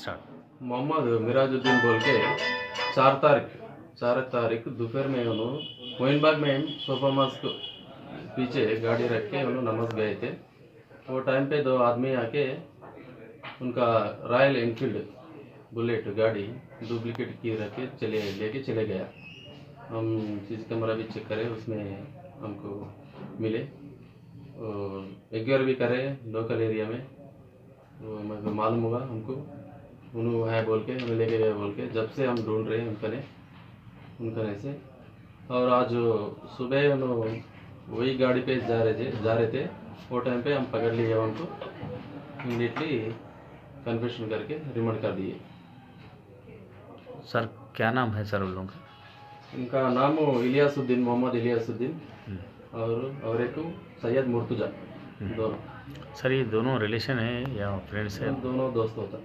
Start Mohammad Mirajuddin बोल के चार तारीख चार तारीख दोपहर में उन्होंने मोइनबाग में सुपर मास्क पीछे गाड़ी रख के उन्होंने नमस गए थे। वो टाइम पे दो आदमी आके उनका रॉयल एनफील्ड बुलेट गाड़ी डुप्लीकेट की रख के चले, लेके चले गया। हम सीसी कैमरा भी चेक करे, उसमें हमको मिले और एग्योर भी करे लोकल एरिया में। मालूम हुआ हमको। उन्होंने है बोल के हमें लेके गए बोल के जब से हम ढूंढ रहे हैं उनका ने उनका ने से। और आज सुबह उन्होंने वही गाड़ी पे जा रहे थे जा रहे थे वो टाइम पे हम पकड़ लिए उनको इमीडिएटली कन्फेशन करके रिमांड कर दिए। सर क्या नाम है सर उन लोगों का? इनका नाम इलियासुद्दीन मोहम्मद इलियासुद्दीन हम्म। और और एक सैयद मुर्तुजा दोनों। सर ये दोनों रिलेशन है या फ्रेंड्स है? दोनों दोस्त होता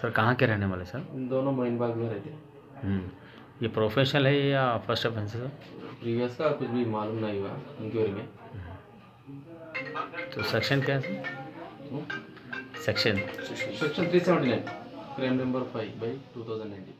सर कहाँ के रहने वाले सर? दोनों मोइनबाग में रहते हैं। ये प्रोफेशनल है या फ़र्स्ट ऑफेंस है प्रीवियस का कुछ भी मालूम नहीं हुआ इंक्वायरी में। तो सेक्शन क्या है sir? Section section three seventy nine crime number five by two thousand nineteen